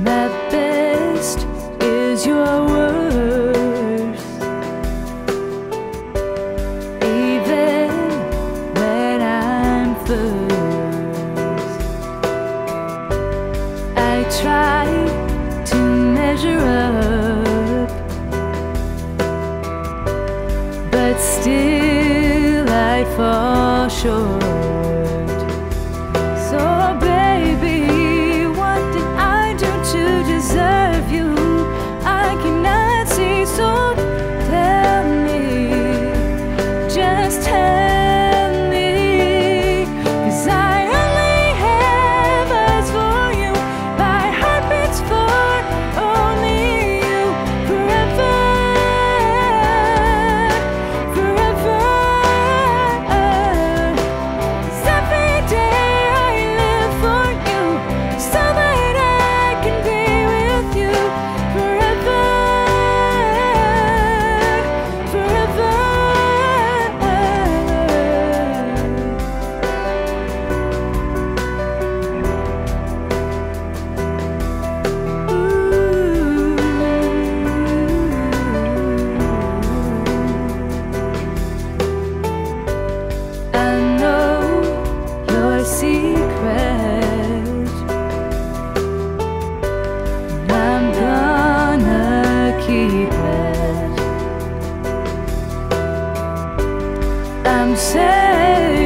My best is your worst. Even when I'm first, I try to measure up, but still I fall short. I'm